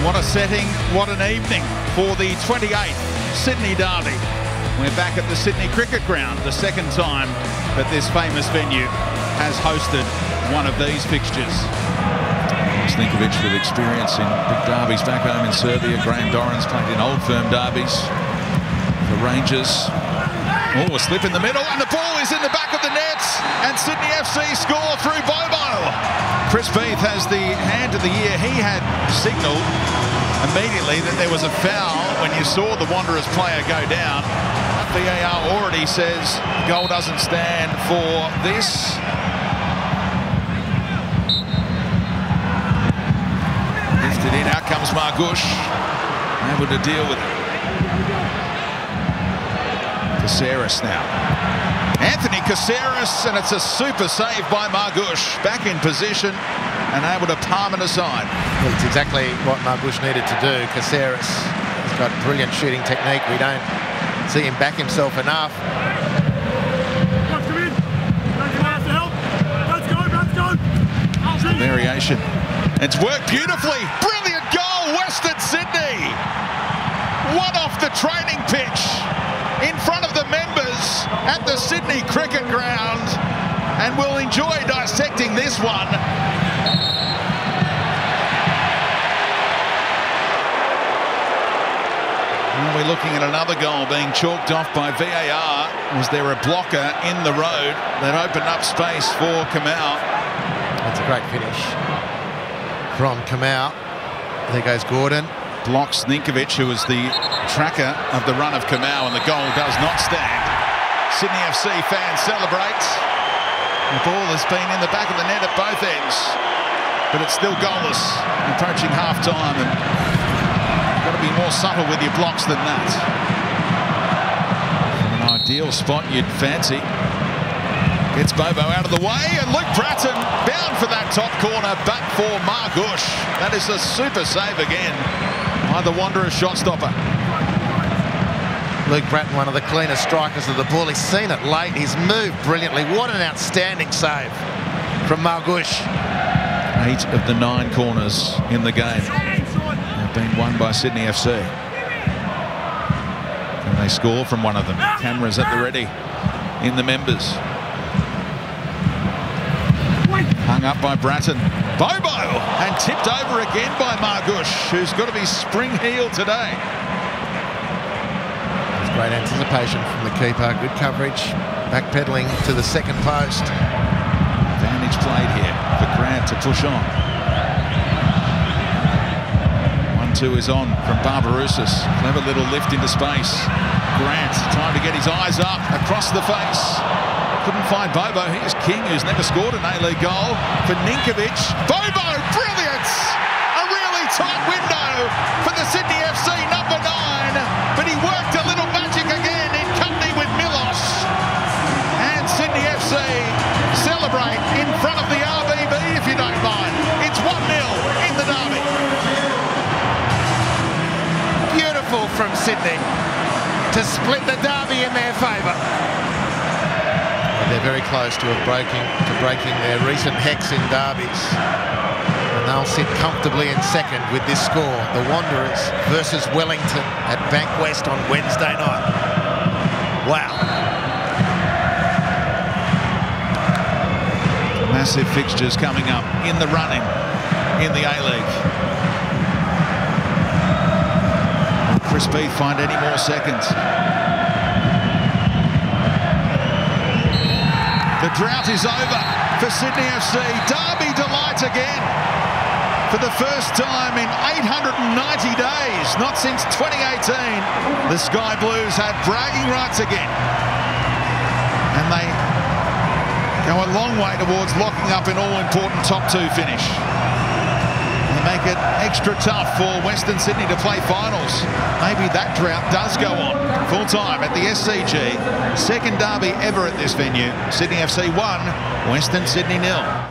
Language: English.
What a setting, what an evening for the 28th Sydney Derby. We're back at the Sydney Cricket Ground, the second time that this famous venue has hosted one of these fixtures. Ninkovic with experience in big derbies back home in Serbia. Graham Dorans played in old firm derbies. The Rangers. Oh, a slip in the middle, and the ball is in the back of the nets, and Sydney FC score through Bobo. Chris Beath has the hand of the year. He had signalled immediately that there was a foul when you saw the Wanderers player go down. VAR already says goal doesn't stand for this. Lifted in, out comes Margush. Able to deal with it. Caceres now. Anthony Caceres, and it's a super save by Margush. Back in position and able to palm it aside. It's exactly what Margush needed to do. Caceres has got brilliant shooting technique. We don't see him back himself enough. Variation. It's worked beautifully. Brilliant goal, Western Sydney. One off the training pitch in front of the members at the Sydney Cricket Ground. And we'll enjoy dissecting this one. And we're looking at another goal being chalked off by VAR. Was there a blocker in the road that opened up space for Kamau? That's a great finish from Kamau. There goes Gordon. Blocks Ninkovic, who was the tracker of the run of Kamau, and the goal does not stand. Sydney FC fans celebrate. The ball has been in the back of the net at both ends, but it's still goalless, approaching half-time, and you've got to be more subtle with your blocks than that. An ideal spot you'd fancy. Gets Bobo out of the way, and Luke Brattan bound for that top corner, but for Margush. That is a super save again by the Wanderers shot stopper. Luke Brattan, one of the cleanest strikers of the ball. He's seen it late. He's moved brilliantly. What an outstanding save from Margush. Eight of the nine corners in the game have been won by Sydney FC. Can they score from one of them? Cameras at the ready in the members. Hung up by Brattan. Bobo! And tipped over again by Margush, who's got to be spring-heeled today. Great anticipation from the keeper. Good coverage. Backpedaling to the second post. Advantage played here for Grant to push on. One-two is on from Barbarouses. Clever little lift into space. Grant, time to get his eyes up across the face. Couldn't find Bobo. Here's King, who's never scored an A-League goal. For Ninkovic. Bobo, brilliant! A really tight window for the Sydney Sydney to split the derby in their favour. They're very close to breaking to breaking their recent hex in derbies. And they'll sit comfortably in second with this score. The Wanderers versus Wellington at Bankwest on Wednesday night. Wow. Massive fixtures coming up in the running in the A-League. Beath find any more seconds. The drought is over for Sydney FC. Derby delight again. For the first time in 890 days, not since 2018, the Sky Blues have bragging rights again. And they go a long way towards locking up an all-important top two finish. Make it extra tough for Western Sydney to play finals. Maybe that drought does go on full time at the SCG. Second derby ever at this venue. Sydney FC 1, Western Sydney nil.